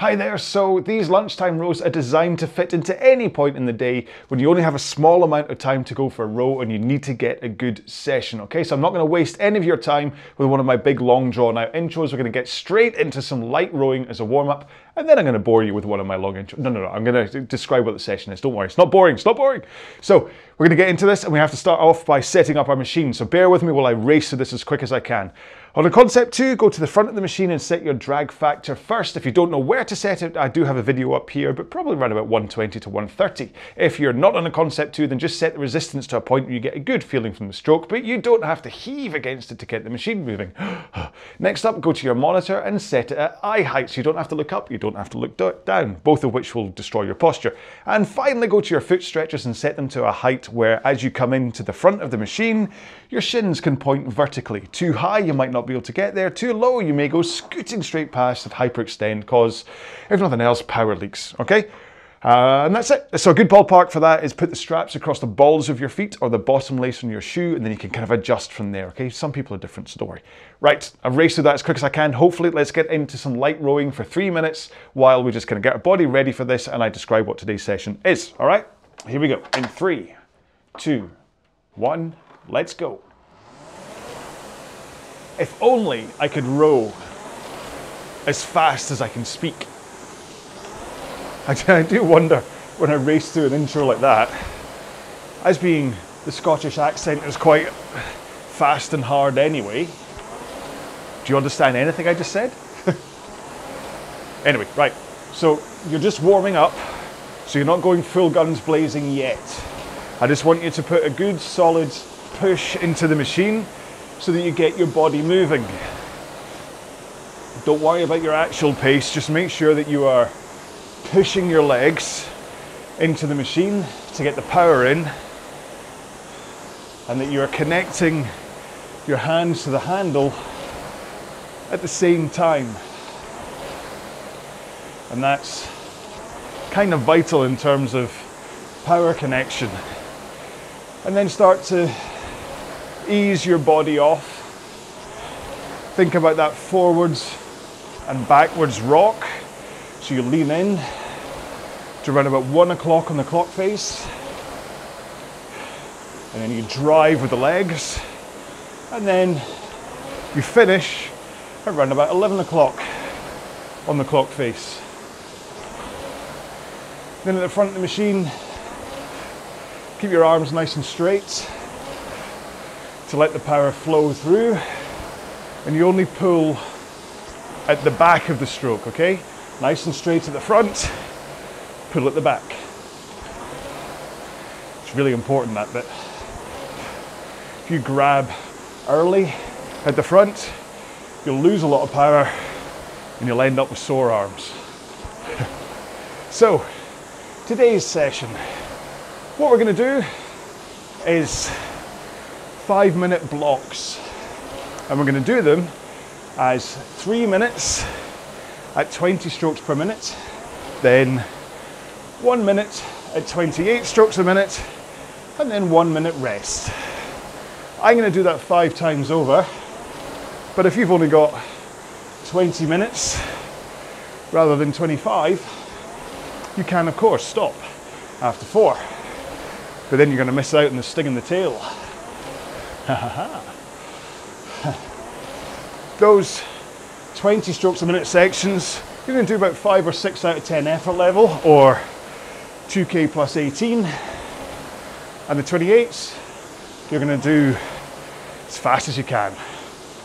Hi there, so these lunchtime rows are designed to fit into any point in the day when you only have a small amount of time to go for a row and you need to get a good session, okay? So I'm not gonna waste any of your time with one of my big long drawn out intros. We're gonna get straight into some light rowing as a warm up and then I'm gonna bore you with one of my long intros. No, no, no, I'm gonna describe what the session is. Don't worry, it's not boring, it's not boring. So we're gonna get into this and we have to start off by setting up our machine. So bear with me while I race through this as quick as I can. On a concept two, go to the front of the machine and set your drag factor first. If you don't know where to set it, I do have a video up here, but probably around about 120 to 130. If you're not on a concept two, then just set the resistance to a point where you get a good feeling from the stroke, but you don't have to heave against it to get the machine moving. Next up, go to your monitor and set it at eye height, so you don't have to look up, you don't have to look down, both of which will destroy your posture. And finally, go to your foot stretchers and set them to a height where as you come into the front of the machine, your shins can point vertically. Too high, you might not be able to get there. Too low, you may go scooting straight past and hyperextend, cause if nothing else, power leaks, okay? Uh, and that's it. So a good ballpark for that is put the straps across the balls of your feet or the bottom lace on your shoe, and then you can kind of adjust from there, okay? Some people are different, worry. Right, I've raced through that as quick as I can. Hopefully, let's get into some light rowing for three minutes while we just kind of get our body ready for this and I describe what today's session is, all right? Here we go. In three, two, one, let's go. If only I could row as fast as I can speak. I, do wonder when I race through an intro like that, as being the Scottish accent is quite fast and hard anyway. Do you understand anything I just said? anyway, right. So you're just warming up, so you're not going full guns blazing yet. I just want you to put a good solid push into the machine so that you get your body moving. Don't worry about your actual pace, just make sure that you are pushing your legs into the machine to get the power in and that you are connecting your hands to the handle at the same time. And that's kind of vital in terms of power connection. And then start to ease your body off. Think about that forwards and backwards rock. So you lean in to around about one o'clock on the clock face. And then you drive with the legs. And then you finish around about 11 o'clock on the clock face. Then at the front of the machine, keep your arms nice and straight to let the power flow through and you only pull at the back of the stroke, okay? Nice and straight at the front, pull at the back. It's really important that bit. If you grab early at the front, you'll lose a lot of power and you'll end up with sore arms. so, today's session, what we're gonna do is five minute blocks. And we're going to do them as three minutes at 20 strokes per minute, then one minute at 28 strokes a minute, and then one minute rest. I'm going to do that five times over, but if you've only got 20 minutes rather than 25, you can of course stop after four. But then you're going to miss out on the sting in the tail. Those 20 strokes a minute sections, you're going to do about 5 or 6 out of 10 effort level or 2k plus 18. And the 28s, you're going to do as fast as you can.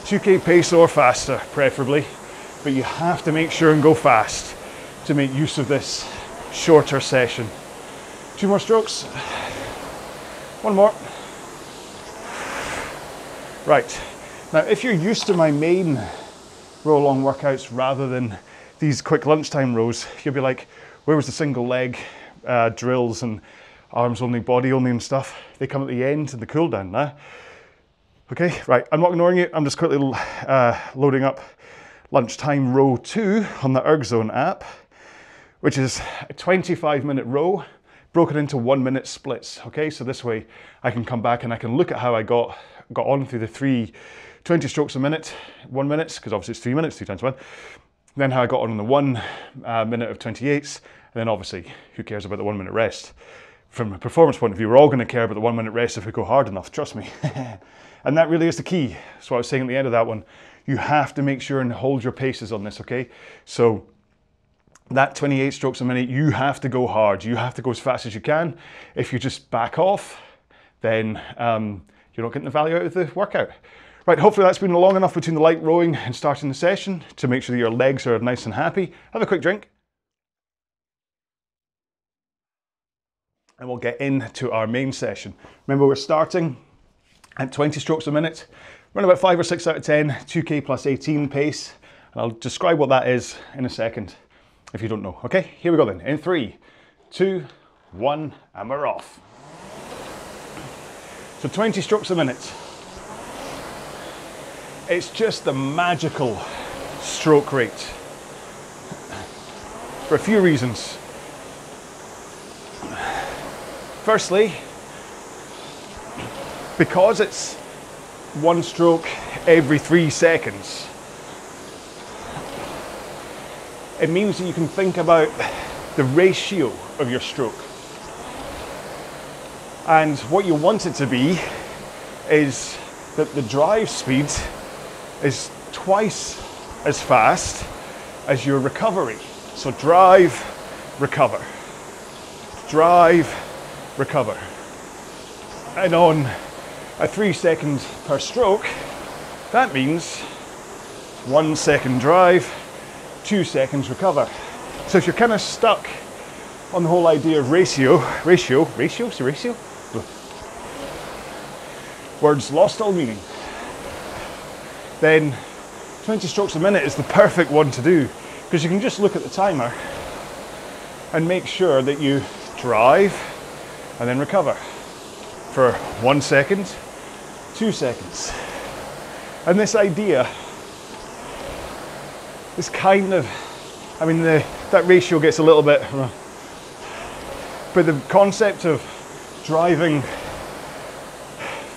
2k pace or faster, preferably, but you have to make sure and go fast to make use of this shorter session. Two more strokes. One more. Right, now if you're used to my main RowAlong workouts rather than these quick lunchtime rows, you'll be like, where was the single leg uh, drills and arms only, body only and stuff? They come at the end and the cool down now. Okay, right, I'm not ignoring you. I'm just quickly uh, loading up lunchtime row two on the ErgZone app, which is a 25 minute row broken into one minute splits. Okay, so this way I can come back and I can look at how I got got on through the three 20 strokes a minute, one minute, because obviously it's three minutes, three times one. then how I got on in the one uh, minute of 28s, and then obviously, who cares about the one minute rest? From a performance point of view, we're all going to care about the one minute rest if we go hard enough, trust me. and that really is the key. So I was saying at the end of that one, you have to make sure and hold your paces on this, okay? So that 28 strokes a minute, you have to go hard. You have to go as fast as you can. If you just back off, then um, you're not getting the value out of the workout. Right, hopefully that's been long enough between the light rowing and starting the session to make sure that your legs are nice and happy. Have a quick drink. And we'll get into our main session. Remember, we're starting at 20 strokes a minute. Run about five or six out of 10, 2K plus 18 pace. And I'll describe what that is in a second if you don't know. Okay, here we go then. In three, two, one, and we're off. So 20 strokes a minute. It's just the magical stroke rate for a few reasons. Firstly, because it's one stroke every three seconds, it means that you can think about the ratio of your stroke. And what you want it to be is that the drive speed is twice as fast as your recovery. So drive, recover. Drive, recover. And on a three second per stroke, that means one second drive, two seconds recover. So if you're kind of stuck on the whole idea of ratio, ratio, ratio, ratio? Words lost all meaning. Then 20 strokes a minute is the perfect one to do because you can just look at the timer and make sure that you drive and then recover for one second, two seconds. And this idea is kind of, I mean, the, that ratio gets a little bit, but the concept of driving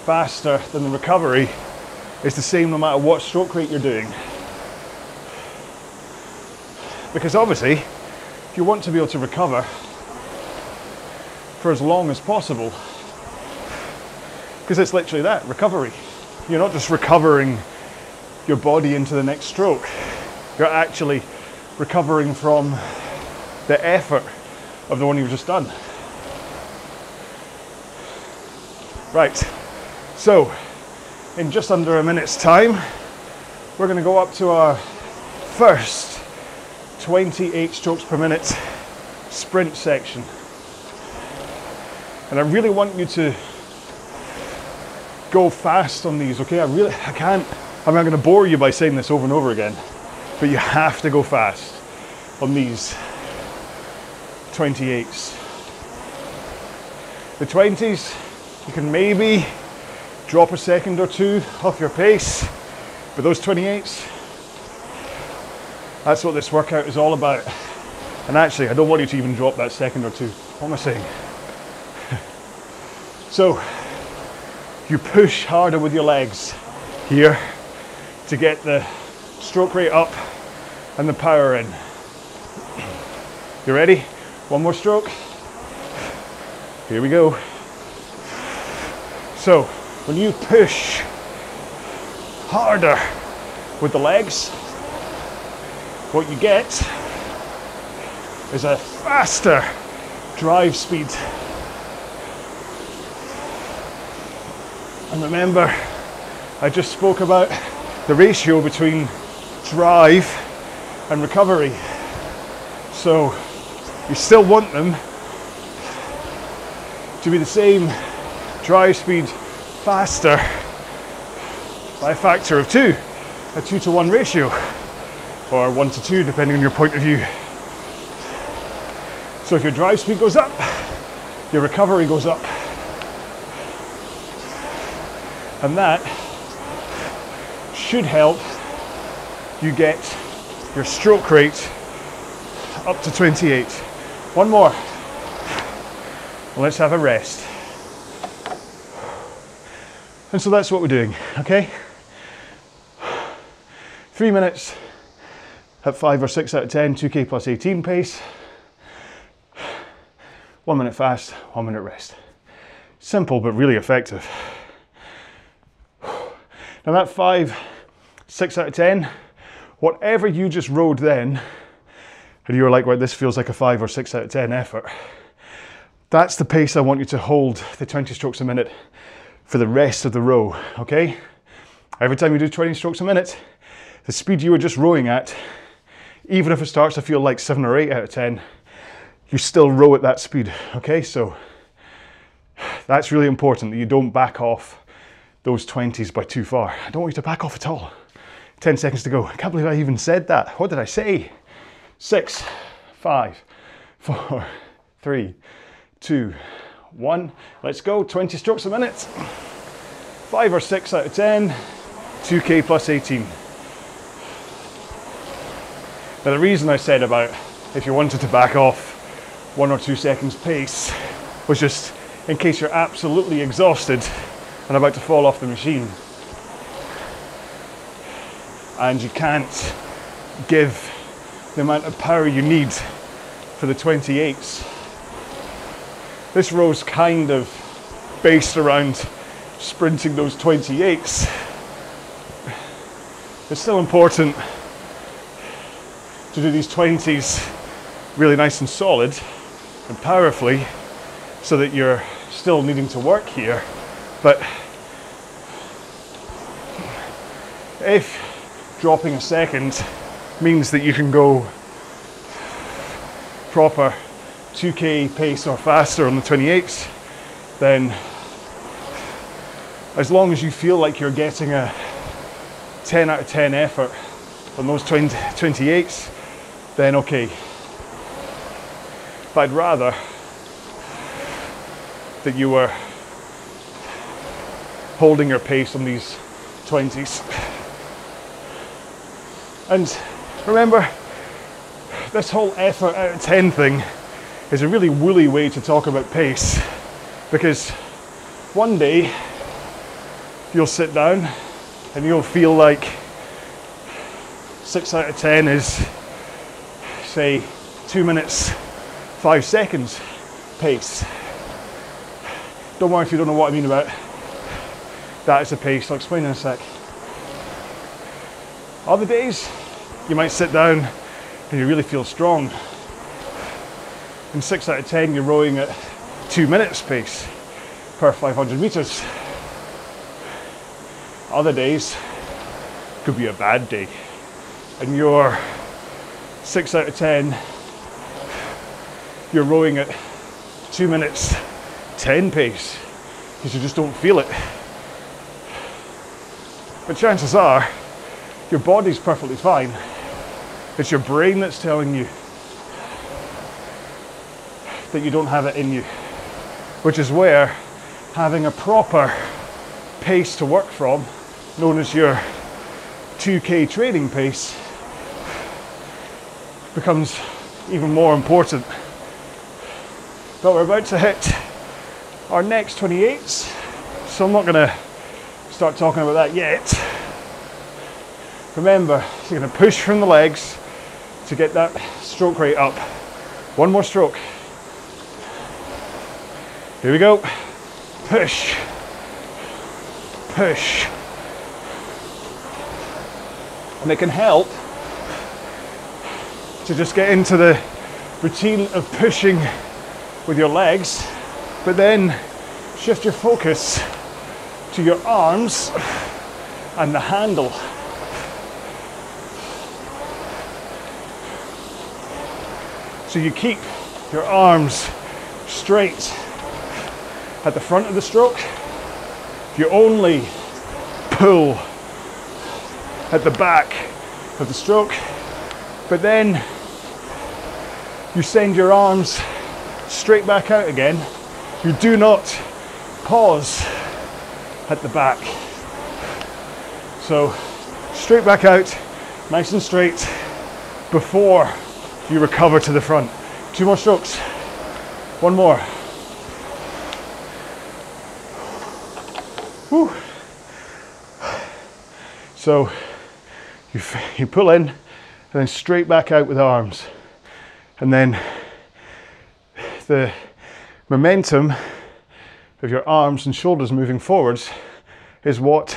faster than the recovery is the same no matter what stroke rate you're doing. Because obviously, if you want to be able to recover for as long as possible, because it's literally that recovery. You're not just recovering your body into the next stroke, you're actually recovering from the effort of the one you've just done. Right, so in just under a minute's time, we're going to go up to our first 28 strokes per minute sprint section. And I really want you to go fast on these, okay? I really, I can't, I'm I'm going to bore you by saying this over and over again, but you have to go fast on these 28s. The 20s, you can maybe drop a second or two off your pace, but those 28s, that's what this workout is all about. And actually, I don't want you to even drop that second or two. What am I saying? so, you push harder with your legs here to get the stroke rate up and the power in. You ready? One more stroke. Here we go. So, when you push harder with the legs, what you get is a faster drive speed. And remember, I just spoke about the ratio between drive and recovery. So you still want them to be the same drive speed faster by a factor of two, a two to one ratio, or one to two, depending on your point of view. So if your drive speed goes up, your recovery goes up. And that should help you get your stroke rate up to 28. One more. Let's have a rest. And so that's what we're doing, okay? Three minutes at five or six out of 10, 2K plus 18 pace. One minute fast, one minute rest. Simple, but really effective. Now that five, six out of 10, whatever you just rode then, and you were like, right, this feels like a five or six out of 10 effort. That's the pace I want you to hold the 20 strokes a minute for the rest of the row, okay? Every time you do 20 strokes a minute, the speed you were just rowing at, even if it starts to feel like seven or eight out of 10, you still row at that speed, okay? So that's really important that you don't back off those 20s by too far. I don't want you to back off at all. 10 seconds to go. I can't believe I even said that. What did I say? Six, five, four, three, two, one. Let's go. 20 strokes a minute. Five or six out of 10. 2K plus 18. Now the reason I said about if you wanted to back off one or two seconds pace was just in case you're absolutely exhausted and about to fall off the machine. And you can't give the amount of power you need for the 28s. This row's kind of based around sprinting those 28s. It's still important to do these 20s really nice and solid and powerfully so that you're still needing to work here. But if dropping a second means that you can go proper 2k pace or faster on the 28s, then as long as you feel like you're getting a 10 out of 10 effort on those 20, 28s, then okay. But I'd rather that you were holding your pace on these 20s. And remember, this whole effort out of 10 thing is a really woolly way to talk about pace because one day you'll sit down and you'll feel like 6 out of 10 is, say, 2 minutes 5 seconds pace. Don't worry if you don't know what I mean about that is the pace. I'll explain in a sec. Other days, you might sit down and you really feel strong. In 6 out of 10, you're rowing at 2 minutes pace per 500 meters. Other days could be a bad day, and you're 6 out of 10, you're rowing at 2 minutes 10 pace because you just don't feel it. But chances are your body's perfectly fine. It's your brain that's telling you that you don't have it in you, which is where having a proper pace to work from, known as your 2K training pace, becomes even more important. But we're about to hit our next 28s, so I'm not going to start talking about that yet. Remember, you're going to push from the legs to get that stroke rate up. One more stroke. Here we go. Push. Push. And it can help to just get into the routine of pushing with your legs, but then shift your focus to your arms and the handle. So you keep your arms straight at the front of the stroke. If You only pull at the back of the stroke, but then you send your arms straight back out again. You do not pause at the back. So straight back out, nice and straight before you recover to the front. Two more strokes. One more. Whew. So you, you pull in and then straight back out with arms. And then the momentum of your arms and shoulders moving forwards is what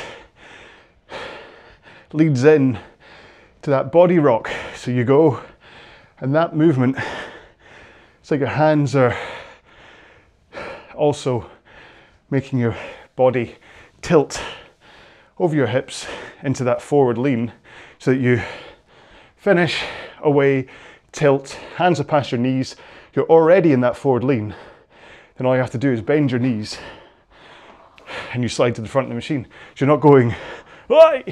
leads in to that body rock. So you go, and that movement, it's like your hands are also making your body tilt over your hips into that forward lean so that you finish away, tilt, hands are past your knees. You're already in that forward lean. Then all you have to do is bend your knees and you slide to the front of the machine. So you're not going, Oi!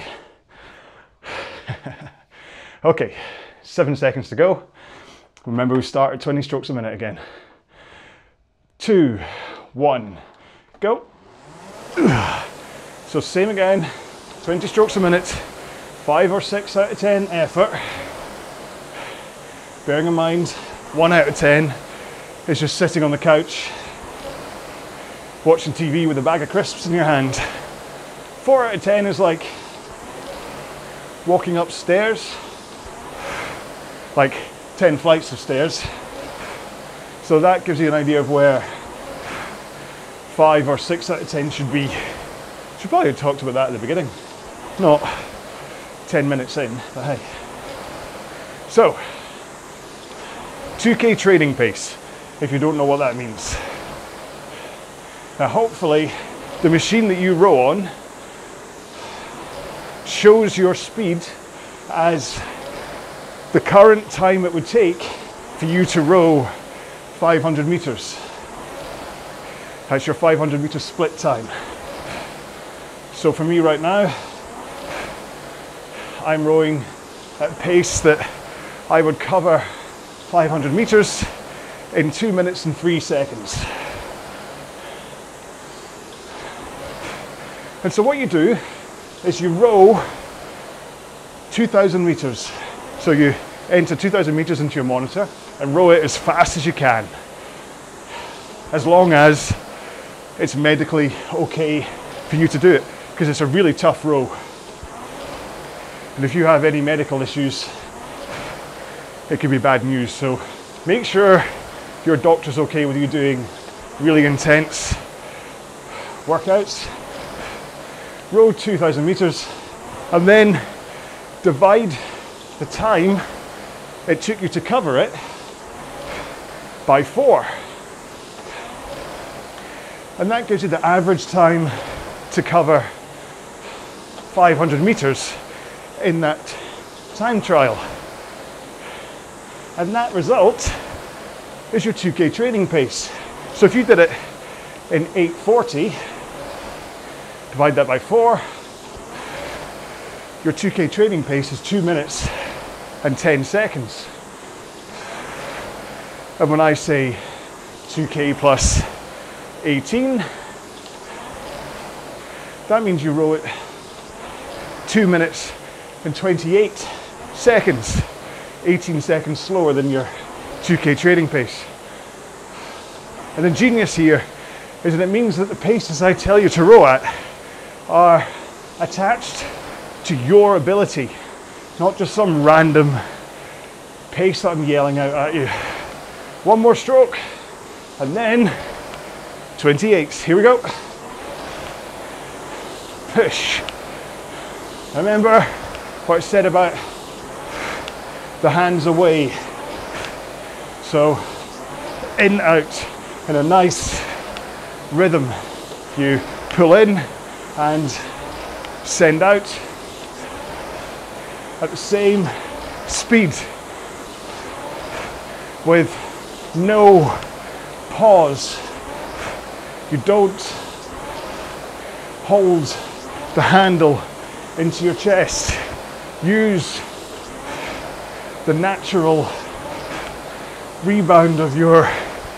okay, seven seconds to go. Remember, we start at 20 strokes a minute again. Two, one, go. So, same again, 20 strokes a minute, five or six out of 10 effort. Bearing in mind, one out of 10 is just sitting on the couch watching TV with a bag of crisps in your hand. Four out of 10 is like walking upstairs, like 10 flights of stairs. So that gives you an idea of where five or six out of 10 should be. Should probably have talked about that at the beginning, not 10 minutes in, but hey. So, 2K training pace, if you don't know what that means. Now, hopefully, the machine that you row on shows your speed as the current time it would take for you to row 500 meters. That's your 500 meter split time. So for me right now, I'm rowing at pace that I would cover 500 meters in two minutes and three seconds. And so what you do is you row 2,000 meters. So you enter 2,000 meters into your monitor and row it as fast as you can. As long as it's medically okay for you to do it, because it's a really tough row. And if you have any medical issues, it could be bad news. So make sure your doctor's okay with you doing really intense workouts. Row 2,000 meters and then divide the time it took you to cover it by four. And that gives you the average time to cover 500 meters in that time trial. And that result is your 2K training pace. So if you did it in 840, divide that by four, your 2K training pace is two minutes and 10 seconds. And when I say 2K plus 18, that means you row it two minutes and 28 seconds, 18 seconds slower than your 2K training pace. And the genius here is that it means that the paces I tell you to row at are attached to your ability, not just some random pace that I'm yelling out at you. One more stroke, and then 28. Here we go. Push. Remember what I said about the hands away. So in, out, in a nice rhythm. You pull in and send out at the same speed with no pause. You don't hold the handle into your chest. Use the natural rebound of your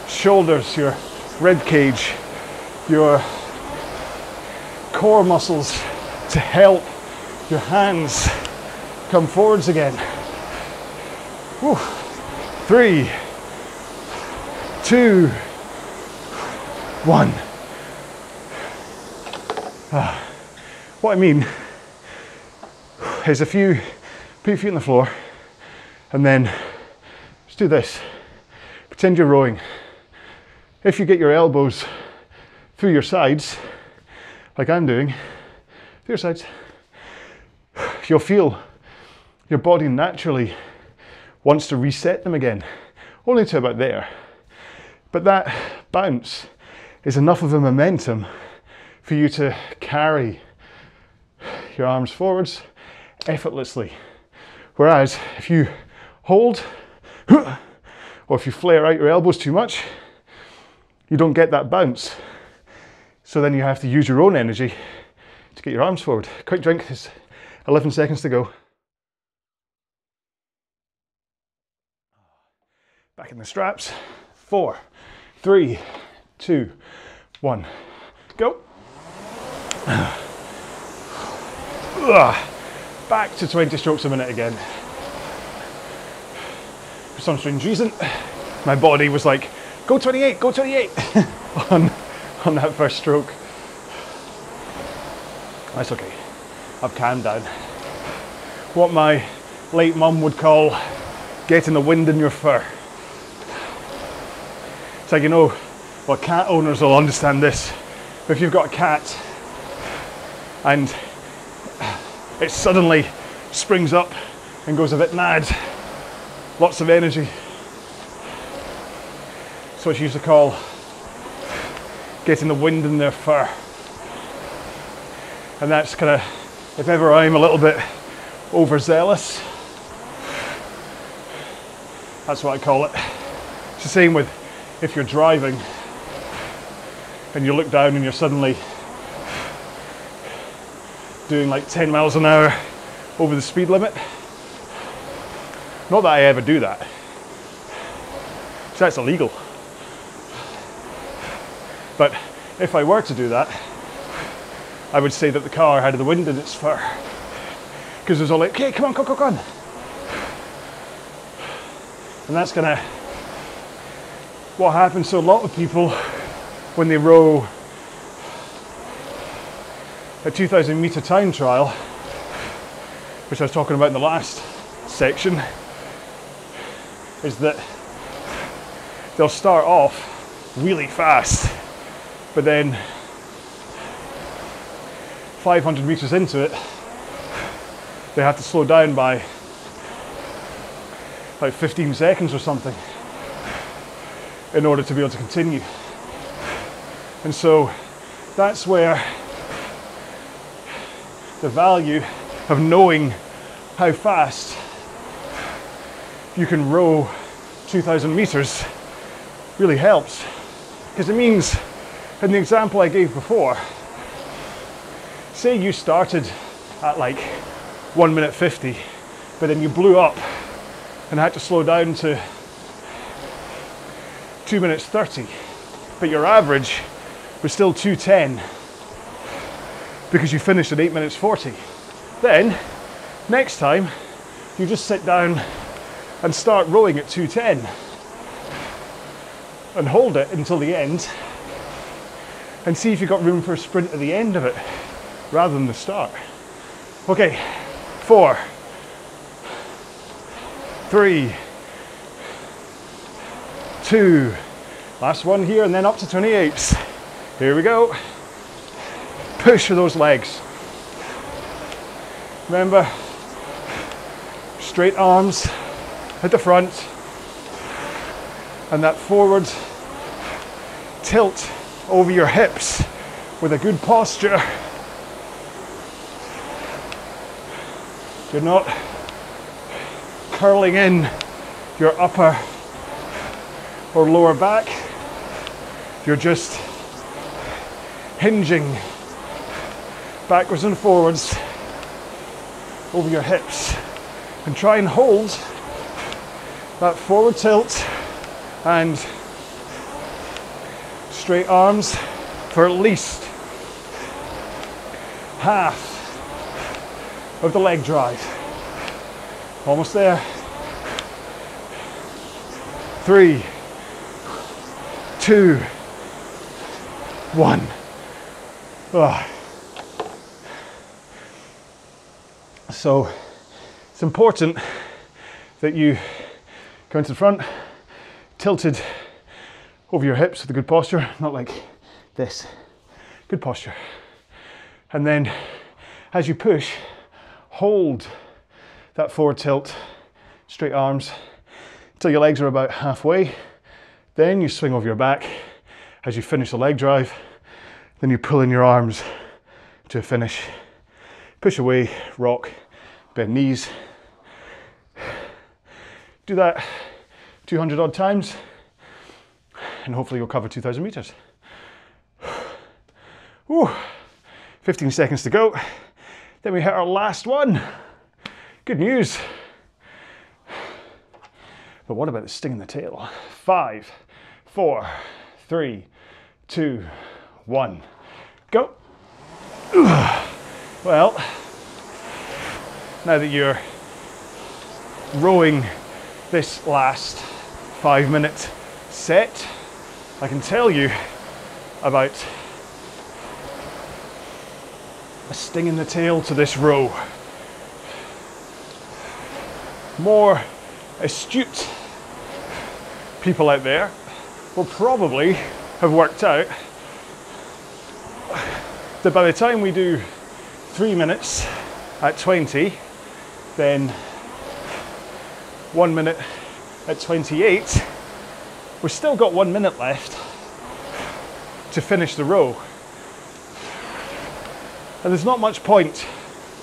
shoulders, your rib cage, your core muscles to help your hands come forwards again. Whew. Three, two, one. Ah. What I mean is a few, put your feet on the floor And then just do this. Pretend you're rowing. If you get your elbows through your sides, like I'm doing, through your sides, you'll feel your body naturally wants to reset them again, only to about there. But that bounce is enough of a momentum for you to carry your arms forwards effortlessly. Whereas if you hold, or if you flare out your elbows too much, you don't get that bounce. So then you have to use your own energy to get your arms forward. Quick drink, there's 11 seconds to go. Back in the straps. Four, three, two, one. Go. Back to 20 strokes a minute again. For some strange reason, my body was like, go 28, go 28 on, on that first stroke. That's okay. I've calmed down. What my late mum would call getting the wind in your fur. So you know, well, cat owners will understand this. If you've got a cat and it suddenly springs up and goes a bit mad, lots of energy. So it's used to call getting the wind in their fur. And that's kind of, if ever I'm a little bit overzealous, that's what I call it. It's the same with if you're driving and you look down and you're suddenly doing like 10 miles an hour over the speed limit. Not that I ever do that. That's illegal. But if I were to do that, I would say that the car had the wind in its fur. Because it was all like, okay, come on, come on, come on. And that's gonna what happens to a lot of people when they row a 2000 meter time trial, which I was talking about in the last section, is that they'll start off really fast, but then 500 meters into it, they have to slow down by like 15 seconds or something in order to be able to continue. And so that's where the value of knowing how fast you can row 2,000 meters really helps. Because it means, in the example I gave before, say you started at like 1 minute 50, but then you blew up and had to slow down to 2 minutes 30, but your average was still 210 because you finished at 8 minutes 40. Then, next time, you just sit down and start rowing at 210 and hold it until the end and see if you've got room for a sprint at the end of it rather than the start. Okay, four, three, two, last one here, and then up to 28s. Here we go. Push for those legs. Remember, straight arms at the front, and that forward tilt over your hips with a good posture. You're not curling in your upper or lower back. You're just hinging backwards and forwards over your hips and try and hold that forward tilt and straight arms for at least half of the leg drive. Almost there. Three, two, one. Ugh. So it's important that you come into the front, tilted over your hips with a good posture, not like this. Good posture. And then as you push, hold that forward tilt, straight arms, until your legs are about halfway. Then you swing over your back as you finish the leg drive. Then you pull in your arms to finish. Push away, rock, bend knees. Do that 200 odd times and hopefully you'll cover 2,000 meters. Whew. 15 seconds to go. Then we hit our last one. Good news. But what about the sting in the tail? Five, four, three, two, one, go. Well, now that you're rowing this last five minute set, I can tell you about a sting in the tail to this row. More astute people out there will probably have worked out that by the time we do three minutes at 20, then one minute at 28, we've still got one minute left to finish the row. And there's not much point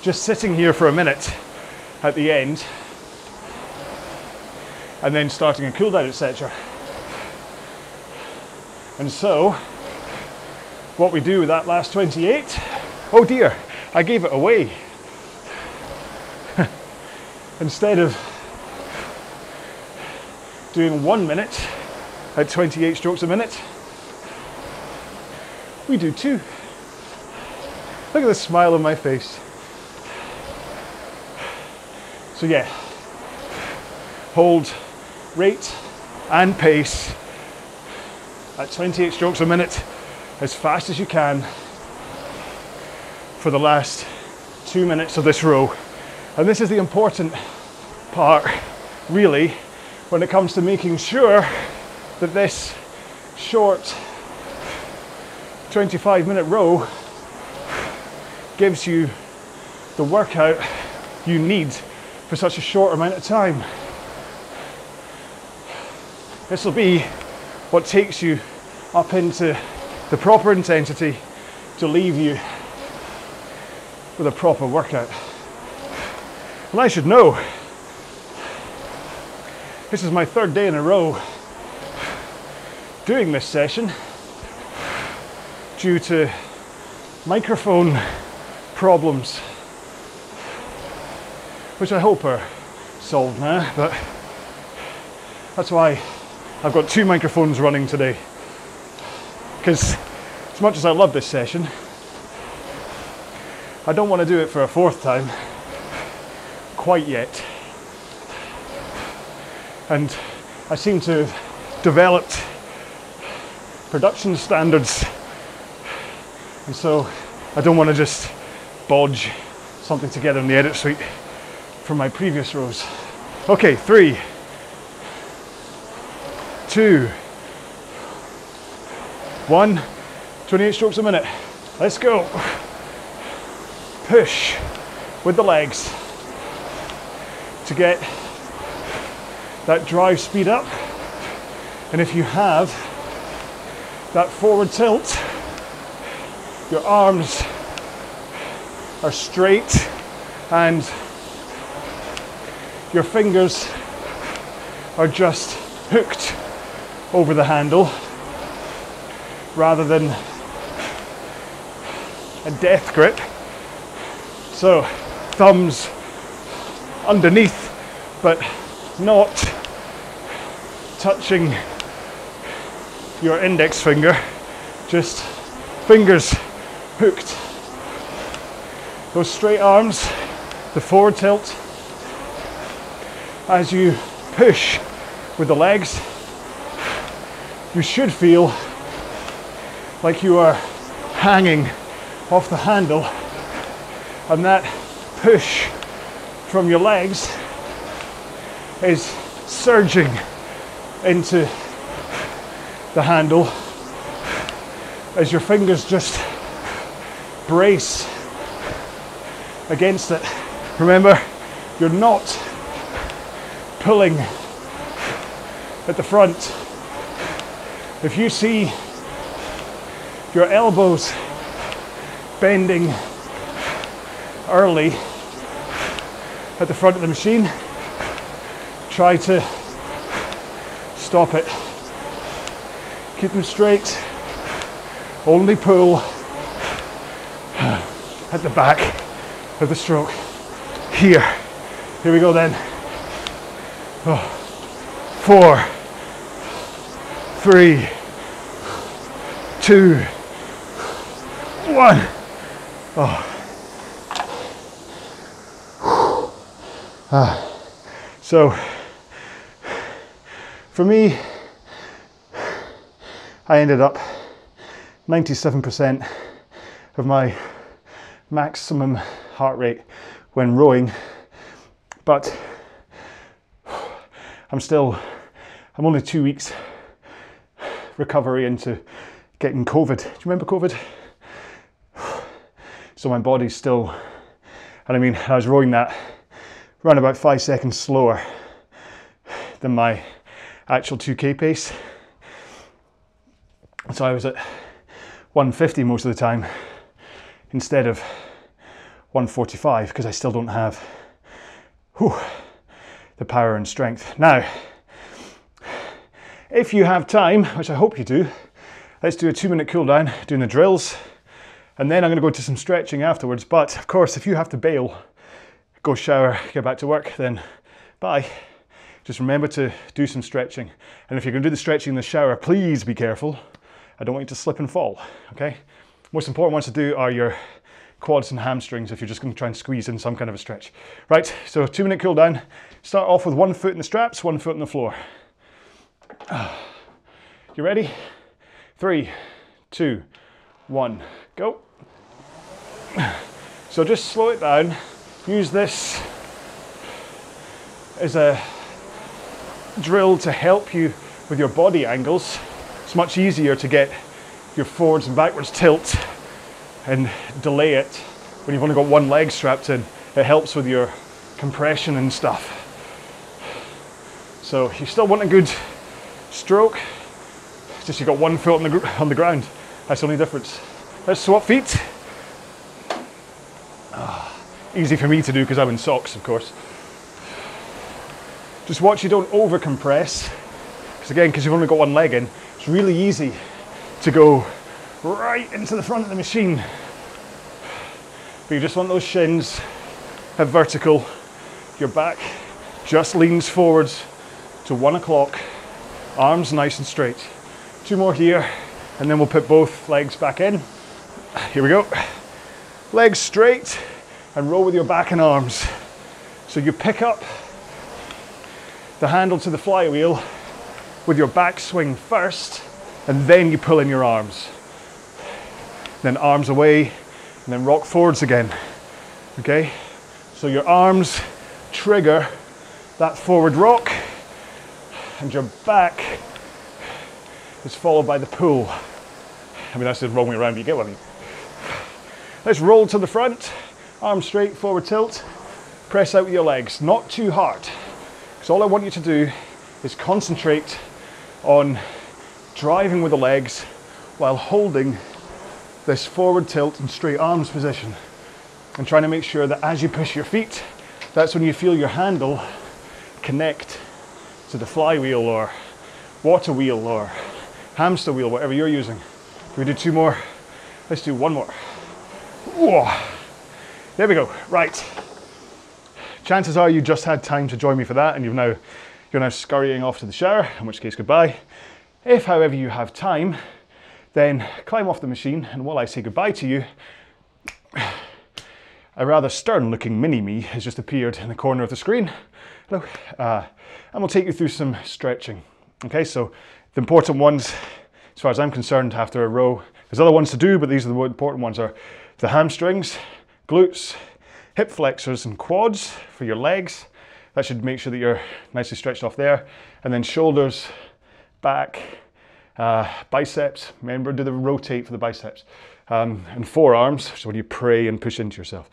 just sitting here for a minute at the end and then starting a cool down, etc. And so, what we do with that last 28, oh dear, I gave it away. Instead of doing one minute at 28 strokes a minute, we do two. Look at the smile on my face. So yeah, hold rate and pace at 28 strokes a minute as fast as you can for the last two minutes of this row. And this is the important part, really, when it comes to making sure that this short 25 minute row gives you the workout you need for such a short amount of time. This will be what takes you up into the proper intensity to leave you with a proper workout. And I should know, this is my third day in a row doing this session due to microphone problems, which I hope are solved now, but that's why I've got two microphones running today. Because as much as I love this session, I don't want to do it for a fourth time quite yet. And I seem to have developed production standards. And so I don't want to just bodge something together in the edit suite from my previous rows. Okay, three, two, one, 28 strokes a minute. Let's go. Push with the legs to get that drive speed up. And if you have that forward tilt, your arms are straight and your fingers are just hooked over the handle rather than a death grip. So, thumbs underneath, but not touching your index finger, just fingers hooked those straight arms, the forward tilt. As you push with the legs, you should feel like you are hanging off the handle, and that push from your legs is surging into the handle as your fingers just brace against it. Remember, you're not pulling at the front. If you see your elbows bending early at the front of the machine, try to stop it. Keep them straight. Only pull at the back of the stroke. Here. Here we go then. Oh. Four, three, two, one. Oh. Ah. So, for me, I ended up 97% of my maximum heart rate when rowing, but I'm still, I'm only two weeks recovery into getting COVID. Do you remember COVID? So my body's still, and I mean, I was rowing that around about five seconds slower than my actual 2K pace. So I was at 150 most of the time instead of 145 because I still don't have whew, the power and strength. Now, if you have time, which I hope you do, let's do a two minute cool down doing the drills and then I'm going to go to some stretching afterwards. But of course, if you have to bail, go shower, get back to work, then bye. Just remember to do some stretching. And if you're going to do the stretching in the shower, please be careful. I don't want you to slip and fall, okay? Most important ones to do are your quads and hamstrings if you're just going to try and squeeze in some kind of a stretch. Right, so two minute cool down. Start off with one foot in the straps, one foot on the floor. You ready? Three, two, one, go. So just slow it down. Use this as a drill to help you with your body angles it's much easier to get your forwards and backwards tilt and delay it when you've only got one leg strapped in. It helps with your compression and stuff. So you still want a good stroke, just you've got one foot on the, on the ground. That's the only difference. Let's swap feet. Easy for me to do because I'm in socks, of course. Just watch you don't over compress, because again, because you've only got one leg in, it's really easy to go right into the front of the machine. But you just want those shins have vertical. Your back just leans forwards to one o'clock. Arms nice and straight. Two more here, and then we'll put both legs back in. Here we go. Legs straight and roll with your back and arms. So you pick up the handle to the flywheel with your back swing first, and then you pull in your arms. Then arms away, and then rock forwards again. Okay? So your arms trigger that forward rock, and your back is followed by the pull. I mean, that's the wrong way around, but you get what I mean. Let's roll to the front, arms straight, forward tilt, press out with your legs, not too hard. Because all I want you to do is concentrate on driving with the legs while holding this forward tilt and straight arms position and trying to make sure that as you push your feet, that's when you feel your handle connect to the flywheel or water wheel or hamster wheel, whatever you're using. Can we do two more? Let's do one more. Whoa. There we go. Right. Chances are you just had time to join me for that and you've now you're now scurrying off to the shower, in which case goodbye. If, however, you have time, then climb off the machine, and while I say goodbye to you, a rather stern looking mini me has just appeared in the corner of the screen. Hello. Uh, and we'll take you through some stretching. Okay, so the important ones, as far as I'm concerned, after a row, there's other ones to do, but these are the important ones are the hamstrings, glutes, hip flexors and quads for your legs. That should make sure that you're nicely stretched off there. And then shoulders, back, uh, biceps. Remember, do the rotate for the biceps. Um, and forearms, so when you pray and push into yourself.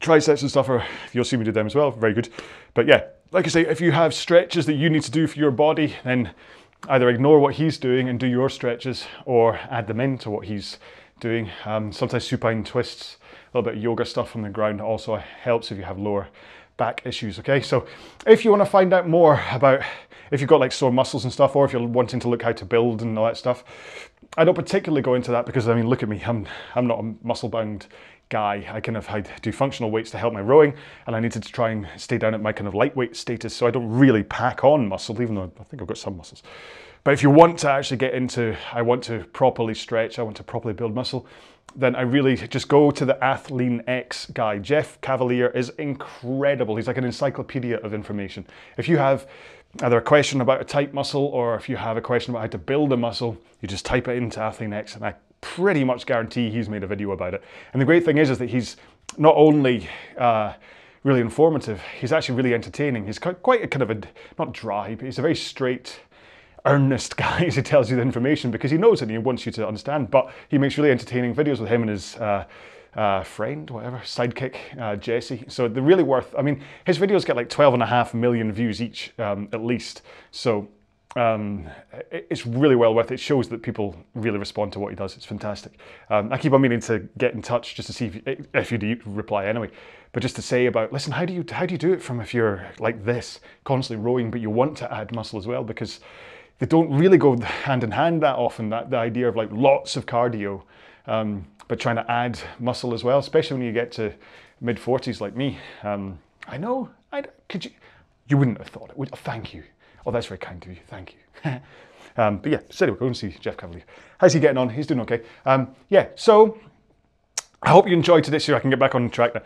Triceps and stuff are, you'll see me do them as well, very good. But yeah, like I say, if you have stretches that you need to do for your body, then either ignore what he's doing and do your stretches or add them into what he's doing. Um, sometimes supine twists, little bit of yoga stuff on the ground also helps if you have lower back issues, okay? So if you want to find out more about if you've got like sore muscles and stuff, or if you're wanting to look how to build and all that stuff, I don't particularly go into that because I mean, look at me, I'm, I'm not a muscle bound guy. I kind of I do functional weights to help my rowing, and I needed to try and stay down at my kind of lightweight status, so I don't really pack on muscle, even though I think I've got some muscles. But if you want to actually get into, I want to properly stretch, I want to properly build muscle, then I really just go to the Athlean X guy. Jeff Cavaliere is incredible. He's like an encyclopedia of information. If you have either a question about a tight muscle or if you have a question about how to build a muscle, you just type it into Athlean X and I pretty much guarantee he's made a video about it. And the great thing is, is that he's not only uh, really informative, he's actually really entertaining. He's quite a kind of a, not dry, but he's a very straight, earnest guy as he tells you the information because he knows it and he wants you to understand. But he makes really entertaining videos with him and his uh, uh, friend, whatever, sidekick, uh, Jesse. So they're really worth, I mean, his videos get like 12 and a half million views each, um, at least. So um, it's really well worth it. It shows that people really respond to what he does. It's fantastic. Um, I keep on meaning to get in touch just to see if you, if you reply anyway, but just to say about listen, how do you how do you do it from if you're like this, constantly rowing, but you want to add muscle as well because they don't really go hand in hand that often. That the idea of like lots of cardio, um, but trying to add muscle as well, especially when you get to mid forties like me. Um, I know. I could you. You wouldn't have thought it. Would, oh, thank you. Oh, that's very kind of you. Thank you. um, but yeah, so anyway, go and see Jeff Cavaliere. How's he getting on? He's doing okay. Um, yeah, so I hope you enjoyed today so I can get back on track now.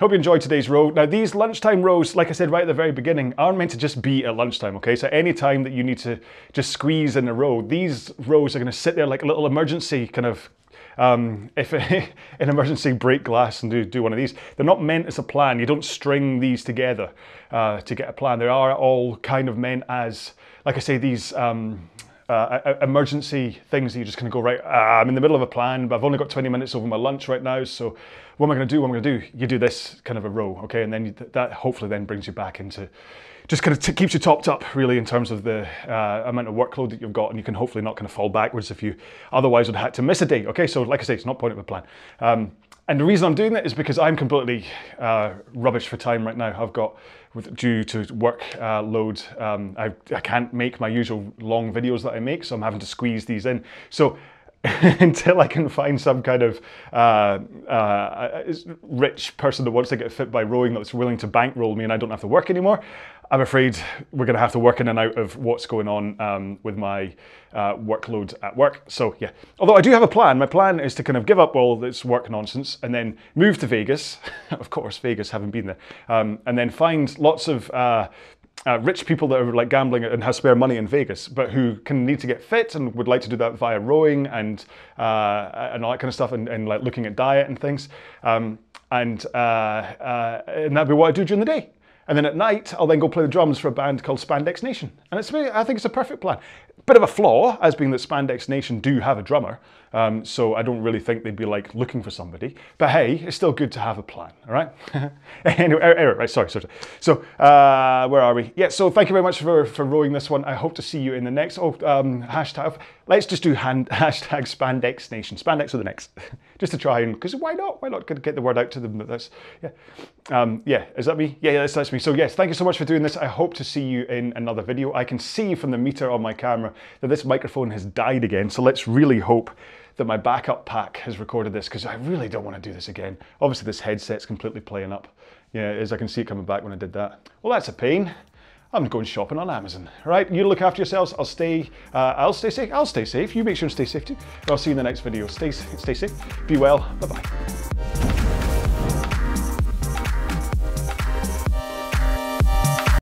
Hope you enjoyed today's row. Now, these lunchtime rows, like I said right at the very beginning, aren't meant to just be at lunchtime, okay? So any time that you need to just squeeze in a row, these rows are gonna sit there like a little emergency kind of um, if an emergency break glass and do, do one of these. They're not meant as a plan. You don't string these together uh, to get a plan. They are all kind of meant as, like I say, these um, uh, emergency things that you're just going to go, right, uh, I'm in the middle of a plan, but I've only got 20 minutes over my lunch right now, so what am I going to do? What am I going to do? You do this kind of a row, okay? And then you, that hopefully then brings you back into just kind of keeps you topped up really in terms of the uh, amount of workload that you've got and you can hopefully not kind of fall backwards if you otherwise would have had to miss a day okay so like i say it's not point of a plan um, and the reason i'm doing that is because i'm completely uh, rubbish for time right now i've got due to work uh, load um, I, I can't make my usual long videos that i make so i'm having to squeeze these in so until I can find some kind of uh, uh, rich person that wants to get fit by rowing that's willing to bankroll me and I don't have to work anymore, I'm afraid we're going to have to work in and out of what's going on um, with my uh, workload at work. So yeah, although I do have a plan. My plan is to kind of give up all this work nonsense and then move to Vegas. of course, Vegas, haven't been there, um, and then find lots of uh, rich people that are like gambling and have spare money in Vegas, but who can need to get fit and would like to do that via rowing and uh, and all that kind of stuff, and, and, like looking at diet and things. Um, and uh, uh and that'd be what I do during the day. And then at night, I'll then go play the drums for a band called Spandex Nation. And it's I think it's a perfect plan. Bit of a flaw, as being that Spandex Nation do have a drummer, um, so I don't really think they'd be like looking for somebody. But hey, it's still good to have a plan, all right? anyway, anyway, right, sorry, sorry. So uh, where are we? Yeah, so thank you very much for, for rowing this one. I hope to see you in the next, oh, um, hashtag, let's just do hand, hashtag Spandex Nation. Spandex or the next, just to try and, because why not? Why not get the word out to them? That's, yeah. Um, yeah, is that me? Yeah, yeah, that's, that's me. So yes, thank you so much for doing this. I hope to see you in another video. I can see from the meter on my camera that this microphone has died again. So let's really hope that my backup pack has recorded this because I really don't want to do this again. Obviously this headset's completely playing up. Yeah, as I can see it coming back when I did that. Well, that's a pain. I'm going shopping on Amazon. Right, you look after yourselves. I'll stay. Uh, I'll stay safe. I'll stay safe. You make sure to stay safe too. I'll see you in the next video. Stay, stay safe. Be well. Bye bye.